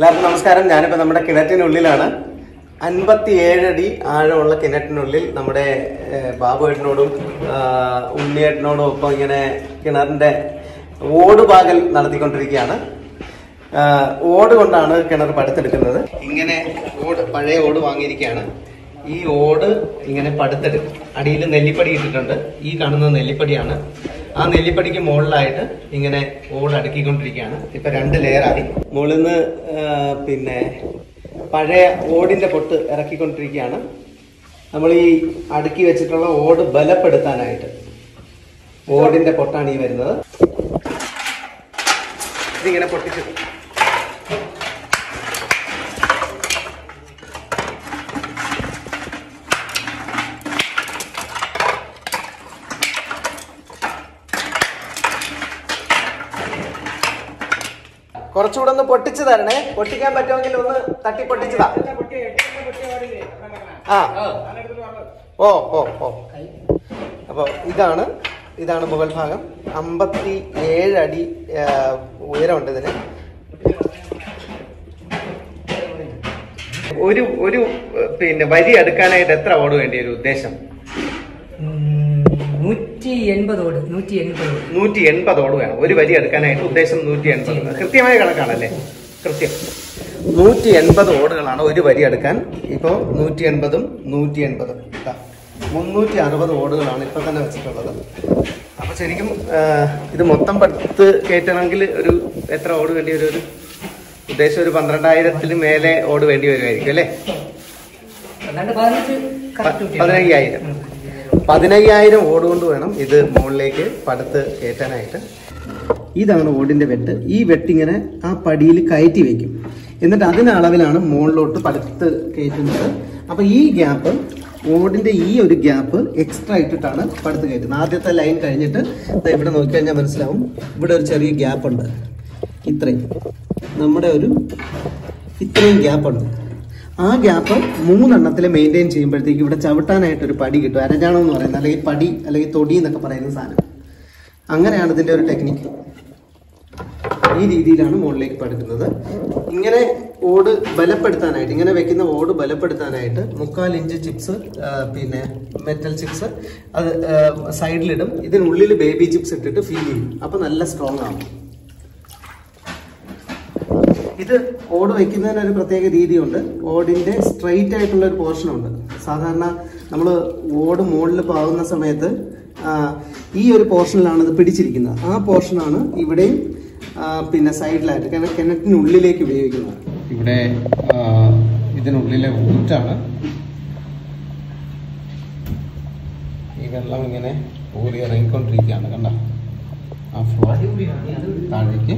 എല്ലാവർക്കും നമസ്കാരം. ഞാനിപ്പോൾ നമ്മുടെ കിണറ്റിനുള്ളിലാണ്. അൻപത്തിയേഴടി ആഴമുള്ള കിണറ്റിനുള്ളിൽ നമ്മുടെ ബാബു ഉണ്ണി ഉണ്ണിയേട്ടനോടും ഒപ്പം ഇങ്ങനെ കിണറിന്റെ ഓട് പാകൽ നടത്തിക്കൊണ്ടിരിക്കുകയാണ്. ഓട് കൊണ്ടാണ് കിണർ പടുത്തെടുക്കുന്നത്. ഇങ്ങനെ ഓട് പഴയ ഓട് വാങ്ങിയിരിക്കുകയാണ്. ഈ ഓട് ഇങ്ങനെ പടുത്തെടുക്കും അടിയിൽ നെല്ലിപ്പടി ഇട്ടിട്ടുണ്ട്. ഈ കാണുന്ന നെല്ലിപ്പടിയാണ്. ആ നെല്ലിപ്പടിക്ക് മുകളിലായിട്ട് ഇങ്ങനെ ഓട് അടുക്കിക്കൊണ്ടിരിക്കുകയാണ്. ഇപ്പൊ രണ്ട് ലെയറായി മുകളിൽ നിന്ന് പിന്നെ പഴയ ഓടിന്റെ പൊട്ട് ഇറക്കിക്കൊണ്ടിരിക്കുകയാണ്. നമ്മൾ ഈ അടുക്കി വെച്ചിട്ടുള്ള ഓട് ബലപ്പെടുത്താനായിട്ട് ഓടിന്റെ പൊട്ടാണ് ഈ വരുന്നത്. ഇതിങ്ങനെ പൊട്ടിച്ചു കുറച്ചുകൂടെ ഒന്ന് പൊട്ടിച്ചു തരണേ. പൊട്ടിക്കാൻ പറ്റുമെങ്കിൽ ഒന്ന് തട്ടി പൊട്ടിച്ചതാ ആ. ഓ ഓ ഓ. അപ്പൊ ഇതാണ് ഇതാണ് മുകൾ ഭാഗം. അമ്പത്തി ഏഴടി ഉയരമുണ്ട് ഇതിന്. ഒരു ഒരു പിന്നെ വരി എടുക്കാനായിട്ട് എത്ര ഓട് വേണ്ടി ഒരു ഉദ്ദേശം? നൂറ്റി എൺപതോട് നൂറ്റി എൺപത് നൂറ്റി എൺപതോട് വേണം. ഒരു വരി എടുക്കാനായിട്ട് ഉദ്ദേശം നൂറ്റി എൺപത് കൃത്യമായ കണക്കാണല്ലേ? കൃത്യം. നൂറ്റി എൺപത് ഓടുകളാണ് ഒരു വരി എടുക്കാൻ. ഇപ്പോൾ നൂറ്റി എൺപതും നൂറ്റി എൺപതും മുന്നൂറ്റി അറുപത് ഓടുകളാണ് ഇപ്പം തന്നെ വെച്ചിട്ടുള്ളത്. അപ്പോൾ ശരിക്കും ഇത് മൊത്തം പടുത്ത് കയറ്റണമെങ്കിൽ ഒരു എത്ര ഓട് വേണ്ടി വരും? ഒരു ഉദ്ദേശം ഒരു പന്ത്രണ്ടായിരത്തിന് മേലെ ഓട് വേണ്ടി വരുമായിരിക്കും അല്ലേ? പതിനഞ്ചായിരം പതിനയ്യായിരം. പതിനയ്യായിരം ഓട് കൊണ്ട് വേണം ഇത് മുകളിലേക്ക് പടുത്ത് കയറ്റാനായിട്ട്. ഇതാണ് ഓടിന്റെ വെട്ട്. ഈ വെട്ടിങ്ങനെ ആ പടിയിൽ കയറ്റി വെക്കും. എന്നിട്ട് അതിന് അളവിലാണ് മുകളിലോട്ട് പടുത്ത് കയറ്റുന്നത്. അപ്പൊ ഈ ഗ്യാപ്പ് ഓടിന്റെ ഈ ഒരു ഗ്യാപ്പ് എക്സ്ട്രാ ഇട്ടിട്ടാണ് പടുത്ത് കയറ്റുന്നത്. ആദ്യത്തെ ലൈൻ കഴിഞ്ഞിട്ട് ഇവിടെ നോക്കിക്കഴിഞ്ഞാൽ മനസ്സിലാവും. ഇവിടെ ഒരു ചെറിയ ഗ്യാപ്പ് ഉണ്ട്. ഇത്രയും. നമ്മുടെ ഒരു ഇത്രയും ഗ്യാപ്പ് ഉണ്ട്. ആ ഗ്യാപ്പ് മൂന്നെണ്ണത്തിൽ മെയിന്റെയിൻ ചെയ്യുമ്പോഴത്തേക്ക് ഇവിടെ ചവിട്ടാനായിട്ട് ഒരു പടി കിട്ടും. അരഞ്ഞാണം എന്ന് പറയുന്നത്. അല്ലെങ്കിൽ പടി അല്ലെങ്കിൽ തൊടി എന്നൊക്കെ പറയുന്ന സാധനം. അങ്ങനെയാണ് ഇതിന്റെ ഒരു ടെക്നിക്ക് ഈ രീതിയിലാണ് മുകളിലേക്ക് പടുക്കുന്നത്. ഇങ്ങനെ ഓട് ബലപ്പെടുത്താനായിട്ട് ഇങ്ങനെ വെക്കുന്ന ഓട് ബലപ്പെടുത്താനായിട്ട് മുക്കാൽ ഇഞ്ച് ചിപ്സ് പിന്നെ മെറ്റൽ ചിപ്സ് അത് സൈഡിലിടും ഇതിനുള്ളിൽ ബേബി ചിപ്സ് ഇട്ടിട്ട് ഫീൽ ചെയ്യും. അപ്പോൾ നല്ല സ്ട്രോങ് ആവും ഇത് ഓട് വെക്കുന്നതിന് ഒരു പ്രത്യേക രീതിയുണ്ട്. ഓടിന്റെ സ്ട്രെയിറ്റ് ആയിട്ടുള്ള ഒരു പോർഷൻ ഉണ്ട് സാധാരണ നമ്മൾ ഓട് മുകളിൽ പാകുന്ന സമയത്ത് ഈ ഒരു പോർഷനിലാണ് ഇത് പിടിച്ചിരിക്കുന്നത്. ആ പോർഷനാണ് ഇവിടെയും പിന്നെ സൈഡിലായിട്ട് കാരണം കിണറ്റിനുള്ളിലേക്ക് ഉപയോഗിക്കുന്നത്. ഇവിടെ ഇതിനുള്ളിലെ ഊറ്റാണ്. ഈ വെള്ളം ഇങ്ങനെ ഊരി ഇറങ്ങിക്കൊണ്ടിരിക്കുകയാണ്. കണ്ട? ആ ഫ്ലോ താഴേക്ക്.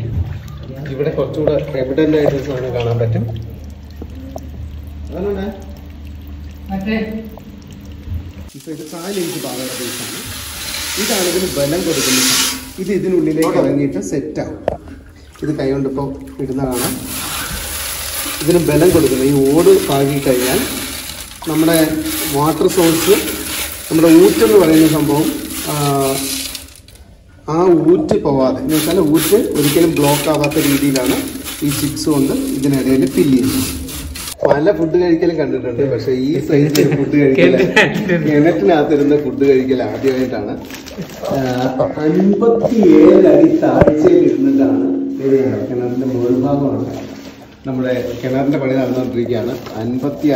ഇവിടെ കുറച്ചുകൂടെ എവിഡന്റ് ആയിട്ട് സാധനം കാണാൻ പറ്റും. ഇപ്പൊ ഇത് കാലിഞ്ച് പാകയുടെ ബേസാണ് ഇതാണ് ഇതിന് ബലം കൊടുക്കുന്നത്. ഇത് ഇതിനുള്ളിലേക്ക് ഇറങ്ങിയിട്ട് സെറ്റാവും ഇത് കൈകൊണ്ട് ഇപ്പോൾ ഇടുന്ന കാണാം ഇതിന് ബലം കൊടുക്കുന്നത് ഈ ഓട് പാകി കഴിഞ്ഞാൽ നമ്മുടെ വാട്ടർ സോഴ്സ് നമ്മുടെ ഊറ്റെന്ന് പറയുന്ന സംഭവം ആ, ഊറ്റ് പോവാതെ. എന്ന് വെച്ചാൽ ഊറ്റ് ഒരിക്കലും ബ്ലോക്ക് ആവാത്ത രീതിയിലാണ് ഈ ചിപ്സ് കൊണ്ട് ഇതിനിടയിൽ ഫില്ല് ചെയ്യുന്നത്. പല ഫുഡ് കഴിക്കലും കണ്ടിട്ടുണ്ട് പക്ഷെ ഈ സൈസിൽ ഫുഡ് കഴിക്കൽ കിണറ്റിനകത്തിരുന്ന ഫുഡ് കഴിക്കൽ ആദ്യമായിട്ടാണ്. അൻപത്തിയേഴ് അടി താഴ്ചയിൽ ഇരുന്നിട്ടാണ് ഇത് കിണറിന്റെ മുകൾ ഭാഗമാണ് നമ്മുടെ കിണറിന്റെ പണി നടന്നുകൊണ്ടിരിക്കുകയാണ്. അൻപത്തി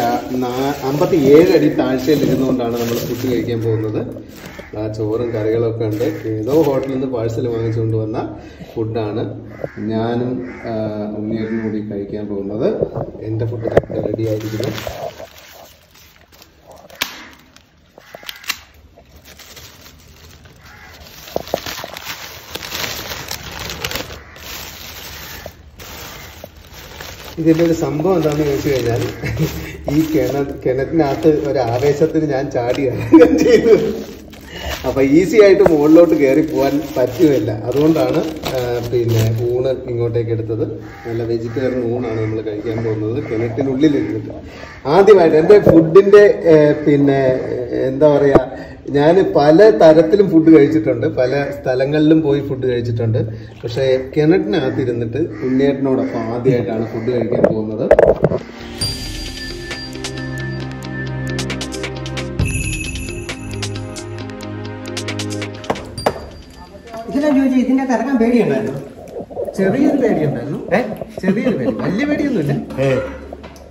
അമ്പത്തി ഏഴ് അടി താഴ്ചയിൽ ഇരുന്നുകൊണ്ടാണ് നമ്മൾ ഫുഡ് കഴിക്കാൻ പോകുന്നത്. ആ ചോറും കറികളും ഒക്കെ ഉണ്ട്. ഏതോ ഹോട്ടലിൽ നിന്ന് പാഴ്സൽ വാങ്ങിച്ചുകൊണ്ട് വന്ന ഫുഡാണ് ഞാനും ഉണ്ണിയേട്ടനും കൂടി കഴിക്കാൻ പോകുന്നത്. എന്റെ ഫുഡ് റെഡി ആയിരിക്കുന്നു. ഇതിന്റെ ഒരു സംഭവം എന്താണെന്ന് ചോദിച്ചു കഴിഞ്ഞാൽ ഈ കിണ കിണറ്റിനകത്ത് ഒരു ആവേശത്തിന് ഞാൻ ചാടിയാണ് ചെയ്തു അപ്പൊ ഈസി ആയിട്ട് മുകളിലോട്ട് കയറി പോകാൻ പറ്റുമില്ല അതുകൊണ്ടാണ് പിന്നെ ഊണ് ഇങ്ങോട്ടേക്ക് എടുത്തത്. നല്ല വെജിറ്റേറിയൻ ഊണാണ് നമ്മൾ കഴിക്കാൻ പോകുന്നത്. കിണറ്റിനുള്ളിൽ ഇരുന്നിട്ട് ആദ്യമായിട്ട് എന്റെ ഫുഡിന്റെ പിന്നെ എന്താ പറയുക ഞാൻ പല തരത്തിലും ഫുഡ് കഴിച്ചിട്ടുണ്ട്. പല സ്ഥലങ്ങളിലും പോയി ഫുഡ് കഴിച്ചിട്ടുണ്ട്. പക്ഷേ കിണറ്റിനകത്ത് ഇരുന്നിട്ട് ഉണ്ണിയേട്ടനോടൊപ്പം ആദ്യമായിട്ടാണ് ഫുഡ് കഴിക്കാൻ പോകുന്നത്. ചോദിച്ചാൽ കറങ്ങാൻ ഇറങ്ങാൻ പേടിയുണ്ടായിരുന്നു? ചെറിയൊരു പേടിയുണ്ടായിരുന്നു? ചെറിയൊരു പേടി. വലിയ പേടിയൊന്നുമില്ല.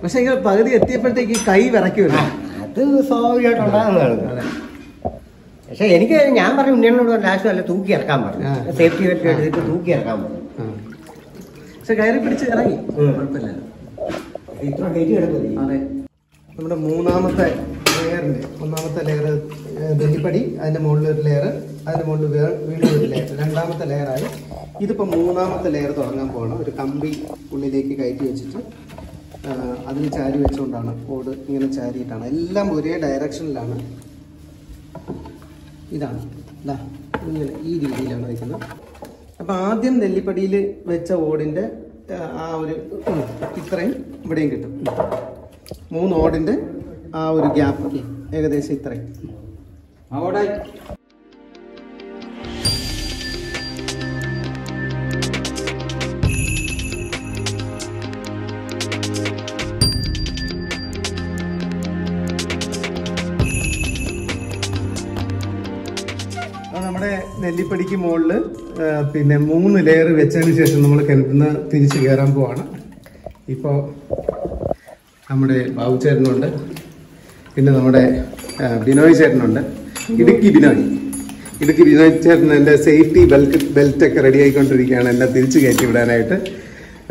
പക്ഷെ ഇങ്ങനെ പകുതി എത്തിയപ്പോഴത്തേക്ക് കൈ വിറയ്ക്കുമല്ലോ. അത് സ്വാഭാവികമായിട്ടുണ്ടാകുന്നതാണ് പക്ഷെ എനിക്ക് ഞാൻ പറഞ്ഞു ഉണ്ണിയനോട് ലാസ്റ്റ് അല്ല തൂക്കി ഇറക്കാൻ പറഞ്ഞു. സേഫ്റ്റി ബെൽറ്റ് എടുത്തിട്ട് തൂക്കി ഇറക്കാൻ പറഞ്ഞു. പക്ഷെ കയറി പിടിച്ച് ഇറങ്ങി. കുഴപ്പമില്ല. ഇത്ര വെയിറ്റ് കിടക്കുന്നത് അതെ. നമ്മുടെ മൂന്നാമത്തെ ലെയറിന്റെ ഒന്നാമത്തെ ലെയർ ബെല്ലിപ്പടി അതിന്റെ മുകളിൽ ഒരു ലെയർ അതിന്റെ മുകളിൽ വേ- വീണ്ടും ഒരു ലെയർ രണ്ടാമത്തെ ലെയറായി. ഇതിപ്പോൾ മൂന്നാമത്തെ ലെയർ തുടങ്ങാൻ പോകണം ഒരു കമ്പി ഉള്ളിലേക്ക് കയറ്റി വെച്ചിട്ട് അതിൽ ചാരി വെച്ചുകൊണ്ടാണ് ഓട് ഇങ്ങനെ ചാരിയിട്ടാണ്. എല്ലാം ഒരേ ഡയറക്ഷനിലാണ്. ഇതാണ്. ഇതാ ഇങ്ങനെ ഈ രീതിയിലാണ് വയ്ക്കുന്നത് അപ്പോൾ ആദ്യം നെല്ലിപ്പടിയിൽ വെച്ച ഓടിന്റെ ആ, ഒരു ഇത്രയും ഇവിടെയും കിട്ടും. മൂന്ന് ഓടിന്റെ ആ ഒരു ഗ്യാപ്പ് ഏകദേശം ഇത്രയും. നമ്മുടെ നെല്ലിപ്പടിക്ക് മുകളിൽ പിന്നെ മൂന്ന് ലെയർ വെച്ചതിന് ശേഷം നമ്മൾ കിണറ്റിന്ന് തിരിച്ചു കയറാൻ പോവാണ്. ഇപ്പോൾ നമ്മുടെ ബാബു ചേട്ടനുണ്ട് പിന്നെ നമ്മുടെ ബിനോയ് ചേട്ടനുണ്ട്. ഇടുക്കി ബിനോയ്. ഇടുക്കി ബിനോയ് ചേട്ടൻ എന്റെ സേഫ്റ്റി ബെൽറ്റ് ബെൽറ്റൊക്കെ റെഡി ആയിക്കൊണ്ടിരിക്കുകയാണ്. എന്നെ തിരിച്ചു കയറ്റി വിടാനായിട്ട്.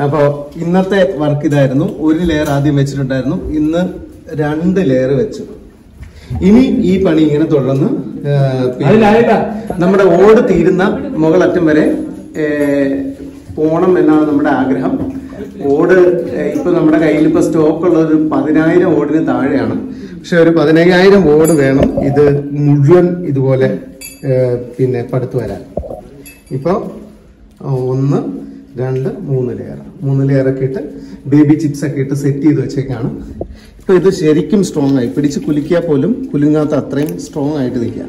അപ്പോൾ ഇന്നത്തെ വർക്ക് ഇതായിരുന്നു. ഒരു ലെയർ ആദ്യം വെച്ചിട്ടുണ്ടായിരുന്നു. ഇന്ന് രണ്ട് ലെയർ വെച്ചു. ഇനി ഈ പണി ഇങ്ങനെ തുടർന്ന് നമ്മുടെ ഓട് തീരുന്ന മുകളറ്റം വരെ പോണം എന്നാണ് നമ്മുടെ ആഗ്രഹം. ഓട് ഇപ്പൊ നമ്മുടെ കയ്യിൽ ഇപ്പൊ സ്റ്റോക്ക് ഉള്ളത് ഒരു പതിനായിരം ഓടിന് താഴെയാണ്. പക്ഷെ ഒരു പതിനയ്യായിരം ഓട് വേണം ഇത് മുഴുവൻ ഇതുപോലെ പിന്നെ പടുത്തു വരാൻ. ഇപ്പൊ ഒന്ന് രണ്ട് മൂന്ന് ലെയർ മൂന്ന് ലെയർ ഒക്കെ ഇട്ട് ബേബി ചിപ്സ് ഒക്കെ ഇട്ട് സെറ്റ് ചെയ്ത് വെച്ചേക്കാണ്. ഇപ്പൊ ഇത് ശരിക്കും സ്ട്രോങ് ആയി. പിടിച്ച് കുലുക്കിയാൽ പോലും കുലുങ്ങാത്ത അത്രയും സ്ട്രോങ് ആയിട്ട് നിൽക്കുക.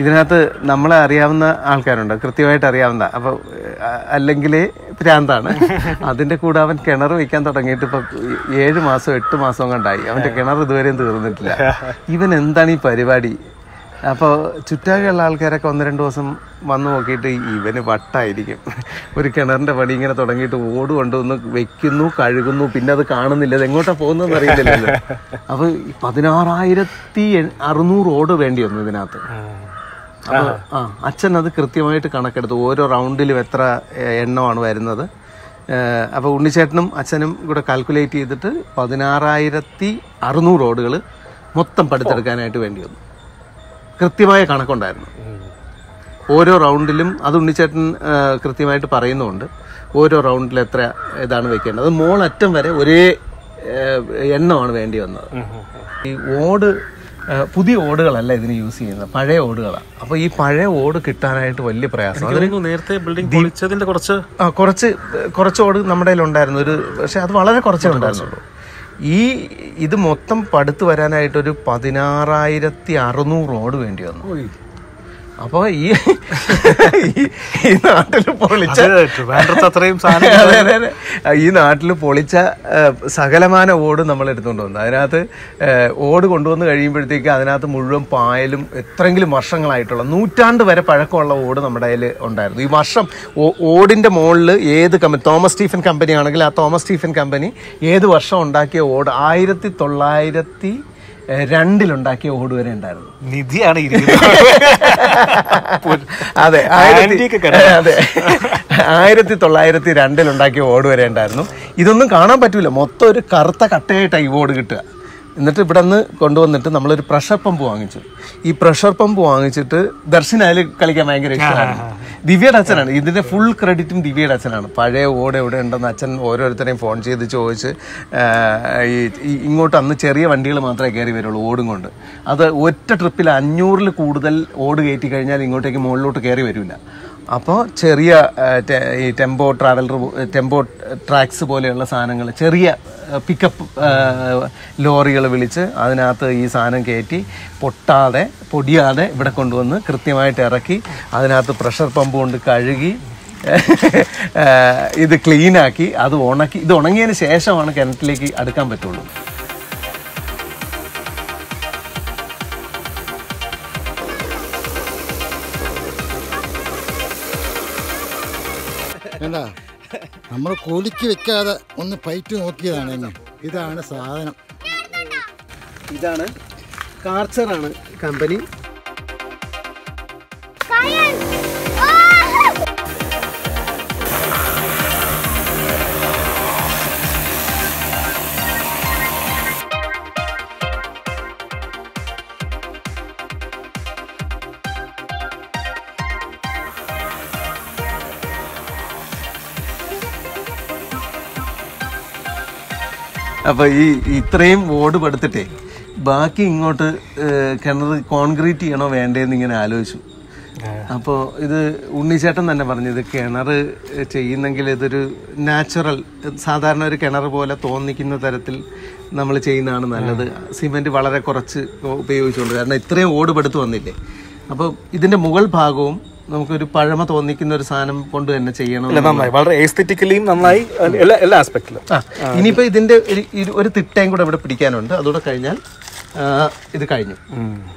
ഇതിനകത്ത് നമ്മളെ അറിയാവുന്ന ആൾക്കാരുണ്ട് കൃത്യമായിട്ട് അറിയാവുന്ന അപ്പൊ അല്ലെങ്കിൽ ഭ്രാന്താണ്. അതിന്റെ കൂടെ അവൻ കിണർ വയ്ക്കാൻ തുടങ്ങിയിട്ട് ഇപ്പൊ ഏഴ് മാസം എട്ട് മാസം കണ്ടായി. അവന്റെ കിണർ ഇതുവരെയും തീർന്നിട്ടില്ല. ഇവൻ എന്താണ് ഈ പരിപാടി? അപ്പോൾ ചുറ്റാകെയുള്ള ആൾക്കാരൊക്കെ ഒന്ന് രണ്ട് ദിവസം വന്ന് നോക്കിയിട്ട് ഇവന് വട്ടായിരിക്കും. ഒരു കിണറിന്റെ പണി ഇങ്ങനെ തുടങ്ങിയിട്ട് ഓട് കൊണ്ടുവന്ന് വെക്കുന്നു കഴുകുന്നു പിന്നെ അത് കാണുന്നില്ല. അത് എങ്ങോട്ടാ പോകുന്നതെന്ന് അറിയില്ലല്ലോ അപ്പൊ ഈ പതിനാറായിരത്തി അറുന്നൂറ് ഓട് വേണ്ടി വന്നു ഇതിനകത്ത്. ആ. അച്ഛൻ അത് കൃത്യമായിട്ട് കണക്കെടുത്തു. ഓരോ റൗണ്ടിലും എത്ര എണ്ണമാണ് വരുന്നത്. അപ്പോൾ അപ്പൊ ഉണ്ണിച്ചേട്ടനും അച്ഛനും കൂടെ കാൽക്കുലേറ്റ് ചെയ്തിട്ട് പതിനാറായിരത്തി അറുന്നൂറ് റോഡുകൾ മൊത്തം പടുത്തെടുക്കാനായിട്ട് വേണ്ടി വന്നു. കൃത്യമായ കണക്കുണ്ടായിരുന്നു. ഓരോ റൗണ്ടിലും അത് ഉണ്ണിച്ചേട്ടൻ കൃത്യമായിട്ട് പറയുന്നുണ്ട്. ഓരോ റൗണ്ടിൽ എത്ര ഇതാണ് വെക്കേണ്ടത്. അത് മോളറ്റം വരെ ഒരേ എണ്ണമാണ് വേണ്ടി വന്നത്. ഈ ഓട് പുതിയ ഓടുകളല്ല ഇതിന് യൂസ് ചെയ്യുന്നത്. പഴയ ഓടുകളാണ് അപ്പോൾ ഈ പഴയ ഓട് കിട്ടാനായിട്ട് വലിയ പ്രയാസം. അതിന് നേരത്തെ ബിൽഡിംഗ് പൊളിച്ചതിന്റെ കുറച്ച് ആ കുറച്ച് കുറച്ച് ഓട് നമ്മുടെ കയ്യിലുണ്ടായിരുന്നു ഒരു പക്ഷെ അത് വളരെ കുറച്ചേ ഉണ്ടായിരുന്നുള്ളൂ. ഈ ഇത് മൊത്തം പടുത്തു വരാനായിട്ടൊരു പതിനാറായിരത്തി അറുന്നൂറ് ഓട് വേണ്ടി വന്നു. അപ്പോൾ ഈ ഈ- നാട്ടിൽ നാട്ടിൽ പൊളിച്ച അത്രയും. ഈ നാട്ടിൽ പൊളിച്ച സകലമാന ഓട് നമ്മൾ എടുത്തുകൊണ്ട് വന്നു. അതിനകത്ത് ഓട് കൊണ്ടുവന്ന് കഴിയുമ്പോഴത്തേക്ക് അതിനകത്ത് മുഴുവൻ പായലും എത്രയെങ്കിലും വർഷങ്ങളായിട്ടുള്ള നൂറ്റാണ്ട് വരെ പഴക്കമുള്ള ഓട് നമ്മുടെ കയ്യിൽ ഉണ്ടായിരുന്നു. ഈ വർഷം ഓടിന്റെ മുകളിൽ ഏത് കമ്പനി തോമസ് സ്റ്റീഫൻ കമ്പനി ആണെങ്കിൽ ആ തോമസ് സ്റ്റീഫൻ കമ്പനി ഏത് വർഷം ഉണ്ടാക്കിയ ഓട്? ആയിരത്തി തൊള്ളായിരത്തി രണ്ടിലുണ്ടാക്കിയ ഓട് വരെ ഉണ്ടായിരുന്നു. നിധിയാണ് അതെ. അതെ. ആയിരത്തി തൊള്ളായിരത്തി രണ്ടിലുണ്ടാക്കിയ ഓട് വരെ ഉണ്ടായിരുന്നു. ഇതൊന്നും കാണാൻ പറ്റൂല. മൊത്തം ഒരു കറുത്ത കട്ടയായിട്ടാണ് ഈ ഓട് കിട്ടുക. എന്നിട്ട് ഇവിടെ നിന്ന് കൊണ്ടുവന്നിട്ട് നമ്മളൊരു പ്രഷർ പമ്പ് വാങ്ങിച്ചു. ഈ പ്രഷർ പമ്പ് വാങ്ങിച്ചിട്ട് ദർശന അതിൽ കളിക്കാൻ ഭയങ്കര ഇഷ്ടമാണ്. ദിവ്യയുടെ അച്ഛനാണ്. ഇതിന്റെ ഫുൾ ക്രെഡിറ്റും ദിവ്യയുടെ അച്ഛനാണ്. പഴയ ഓട് എവിടെ ഉണ്ടെന്ന് അച്ഛൻ ഓരോരുത്തരെയും ഫോൺ ചെയ്ത് ചോദിച്ച് ഈ ഈ- ഇങ്ങോട്ട് അന്ന് ചെറിയ വണ്ടികൾ മാത്രമേ കയറി വരുള്ളൂ ഓടും കൊണ്ട്. അത് ഒറ്റ ട്രിപ്പിൽ അഞ്ഞൂറിൽ കൂടുതൽ ഓട് കയറ്റി കഴിഞ്ഞാൽ ഇങ്ങോട്ടേക്ക് മുകളിലോട്ട് കയറി വരില്ല അപ്പോൾ ചെറിയ ഈ ടെമ്പോ ട്രാവലർ ടെമ്പോ ട്രാക്സ് പോലെയുള്ള സാധനങ്ങൾ ചെറിയ പിക്കപ്പ് ലോറികൾ വിളിച്ച് അതിനകത്ത് ഈ സാധനം കയറ്റി പൊട്ടാതെ പൊടിയാതെ ഇവിടെ കൊണ്ടുവന്ന് കൃത്യമായിട്ട് ഇറക്കി അതിനകത്ത് പ്രഷർ പമ്പ് കൊണ്ട് കഴുകി ഇത് ക്ലീനാക്കി അത് ഉണക്കി ഇത് ഉണങ്ങിയതിന് ശേഷമാണ് കിണറ്റിലേക്ക് അടുക്കാൻ പറ്റുള്ളൂ. വേണ്ട നമ്മൾ കൂലിക്ക് വെക്കാതെ ഒന്ന് പൈറ്റ് നോക്കിയതാണ് എന്നെ ഇതാണ് സാധനം. ഇതാണ് കാർച്ചറാണ് കമ്പനി. അപ്പൊ ഈ ഇത്രയും ഓട് പടുത്തിട്ടേ ബാക്കി ഇങ്ങോട്ട് കിണർ കോൺക്രീറ്റ് ചെയ്യണോ വേണ്ടേന്ന് ഇങ്ങനെ ആലോചിച്ചു. അപ്പോൾ ഇത് ഉണ്ണിച്ചേട്ടൻ തന്നെ പറഞ്ഞു ഇത് കിണർ ചെയ്യുന്നെങ്കിൽ ഇതൊരു നാച്ചുറൽ സാധാരണ ഒരു കിണർ പോലെ തോന്നിക്കുന്ന തരത്തിൽ നമ്മൾ ചെയ്യുന്നതാണ് നല്ലത്. സിമെന്റ് വളരെ കുറച്ച് ഉപയോഗിച്ചുകൊണ്ട് കാരണം ഇത്രയും ഓടുപെടുത്ത് വന്നില്ലേ. അപ്പോൾ ഇതിന്റെ മുകൾ ഭാഗവും നമുക്കൊരു പഴമ തോന്നിക്കുന്ന ഒരു സാധനം കൊണ്ട് തന്നെ ചെയ്യണം നന്നായി. വളരെ എസ്തെറ്റിക്കലിയും നന്നായി എല്ലാ എല്ലാ ആസ്പെക്റ്റിലും ആ ഇനിയിപ്പോ ഇതിന്റെ ഒരു ഒരു തിട്ടയും കൂടെ ഇവിടെ പിടിക്കാനുണ്ട്. അതുകൂടെ കഴിഞ്ഞാൽ ഇത് കഴിഞ്ഞു.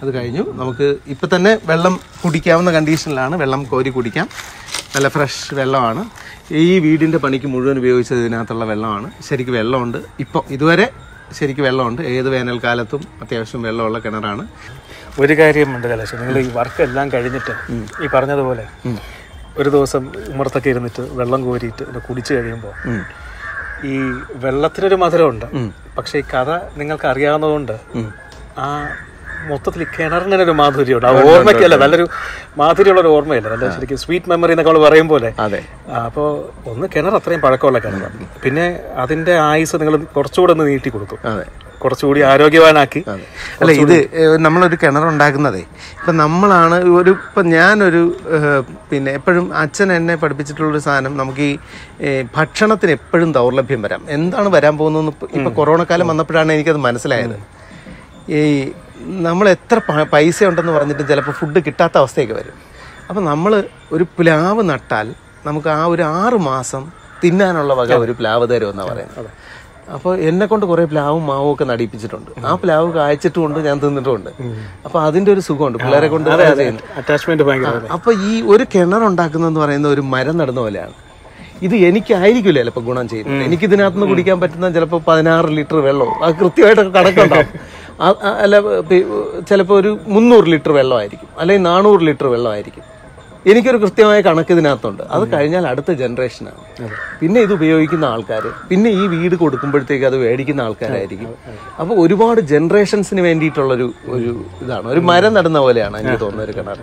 അത് കഴിഞ്ഞു. നമുക്ക് ഇപ്പൊ തന്നെ വെള്ളം കുടിക്കാവുന്ന കണ്ടീഷനിലാണ് വെള്ളം കോരി കുടിക്കാം. നല്ല ഫ്രഷ് വെള്ളമാണ്. ഈ വീടിന്റെ പണിക്ക് മുഴുവൻ ഉപയോഗിച്ചത് ഇതിനകത്തുള്ള വെള്ളമാണ്. ശരിക്ക് വെള്ളമുണ്ട്. ഇപ്പോൾ ഇതുവരെ ശരിക്ക് വെള്ളമുണ്ട്. ഏത് വേനൽക്കാലത്തും അത്യാവശ്യം വെള്ളമുള്ള കിണറാണ്. ഒരു കാര്യമുണ്ട് കലാശം നിങ്ങൾ ഈ വർക്ക് എല്ലാം കഴിഞ്ഞിട്ട് ഈ പറഞ്ഞതുപോലെ ഒരു ദിവസം ഉമ്മറത്തൊക്കെ ഇരുന്നിട്ട് വെള്ളം കോരിയിട്ട് കുടിച്ചു കഴിയുമ്പോൾ ഈ വെള്ളത്തിനൊരു മധുരമുണ്ട്. പക്ഷെ ഈ കഥ നിങ്ങൾക്ക് അറിയാവുന്നതുകൊണ്ട് ആ മൊത്തത്തിൽ കിണറിനൊരു മാധുര്യമുണ്ട്. ആ ഓർമ്മയ്ക്കല്ല നല്ലൊരു മാധുര്യമുള്ള ഒരു ഓർമ്മയല്ല. നല്ല ശരിക്കും സ്വീറ്റ് മെമ്മറി എന്നൊക്കെ നമ്മൾ പറയും പോലെ. അപ്പോൾ ഒന്ന് കിണർ അത്രയും പഴക്കമുള്ള കിണർ പിന്നെ അതിന്റെ ആയുസ് നിങ്ങൾ കുറച്ചുകൂടെ ഒന്ന് നീട്ടി അതെ. കുറച്ചുകൂടി ആരോഗ്യവാനാക്കി. അല്ല ഇത് നമ്മളൊരു കിണറുണ്ടാക്കുന്നതേ. ഇപ്പം നമ്മളാണ് ഒരു ഇപ്പം ഞാനൊരു പിന്നെ എപ്പോഴും അച്ഛൻ എന്നെ പഠിപ്പിച്ചിട്ടുള്ളൊരു സാധനം നമുക്ക് ഈ ഭക്ഷണത്തിന് എപ്പോഴും ദൗർലഭ്യം വരാം. എന്താണ് വരാൻ പോകുന്നതെന്ന് ഇപ്പം കൊറോണ കാലം വന്നപ്പോഴാണ് എനിക്കത് മനസ്സിലായത്. ഈ നമ്മൾ എത്ര പൈസ ഉണ്ടെന്ന് പറഞ്ഞിട്ട് ചിലപ്പോൾ ഫുഡ് കിട്ടാത്ത അവസ്ഥയൊക്കെ വരും. അപ്പം നമ്മൾ ഒരു പ്ലാവ് നട്ടാൽ നമുക്ക് ആ ഒരു ആറ് മാസം തിന്നാനുള്ള വക ഒരു പ്ലാവ് തരുമെന്നാണ് പറയുന്നത്. അപ്പോൾ എന്നെ കൊണ്ട് കുറേ പ്ലാവും മാവും ഒക്കെ നടിപ്പിച്ചിട്ടുണ്ട്. ആ പ്ലാവ് കായച്ചിട്ടുമുണ്ട് ഞാൻ തിന്നിട്ടുമുണ്ട്. അപ്പൊ അതിന്റെ ഒരു സുഖമുണ്ട്. പിള്ളേരെ കൊണ്ട് അറ്റാച്ച്മെന്റ് അപ്പൊ ഈ ഒരു കിണർ ഉണ്ടാക്കുന്നതെന്ന് പറയുന്ന ഒരു മരം നടുന്ന പോലെയാണ്. ഇത് എനിക്കായിരിക്കില്ല ചിലപ്പോൾ ഗുണം ചെയ്യുന്നത്. എനിക്ക് ഇതിനകത്ത് നിന്ന് കുടിക്കാൻ പറ്റുന്ന ചിലപ്പോൾ പതിനാറ് ലിറ്റർ വെള്ളം അത് കൃത്യമായിട്ടൊക്കെ കണക്കുണ്ടാവും. അല്ല ചിലപ്പോൾ ഒരു മുന്നൂറ് ലിറ്റർ വെള്ളമായിരിക്കും. അല്ലെങ്കിൽ നാനൂറ് ലിറ്റർ വെള്ളമായിരിക്കും. എനിക്കൊരു കൃത്യമായ കണക്ക് ഇതിനകത്തുണ്ട്. അത് കഴിഞ്ഞാൽ അടുത്ത ജനറേഷനാണ് പിന്നെ ഇത് ഉപയോഗിക്കുന്ന ആൾക്കാർ പിന്നെ ഈ വീട് കൊടുക്കുമ്പോഴത്തേക്ക് അത് മേടിക്കുന്ന ആൾക്കാരായിരിക്കും. അപ്പോൾ ഒരുപാട് ജനറേഷൻസിന് വേണ്ടിയിട്ടുള്ളൊരു ഒരു ഇതാണ്. ഒരു മരം നടുന്ന പോലെയാണ് എനിക്ക് തോന്നുന്ന ഒരു കിണർ.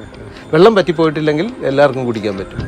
വെള്ളം പറ്റിപ്പോയിട്ടില്ലെങ്കിൽ എല്ലാവർക്കും കുടിക്കാൻ പറ്റും.